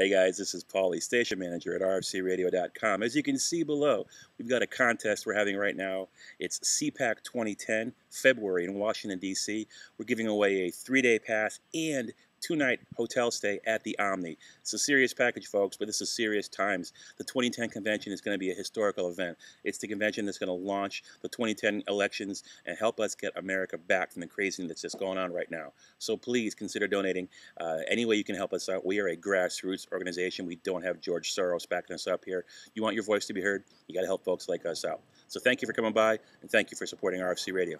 Hey guys, this is Paulie, station manager at rfcradio.com. As you can see below, we've got a contest we're having right now. It's CPAC 2010, February in Washington, D.C. We're giving away a three-day pass and two-night hotel stay at the Omni. It's a serious package, folks, but this is serious times. The 2010 convention is going to be a historical event. It's the convention that's going to launch the 2010 elections and help us get America back from the craziness that's just going on right now. So please consider donating uh, any way you can help us out. We are a grassroots organization. We don't have George Soros backing us up here. You want your voice to be heard? You got to help folks like us out. So thank you for coming by, and thank you for supporting RFC Radio.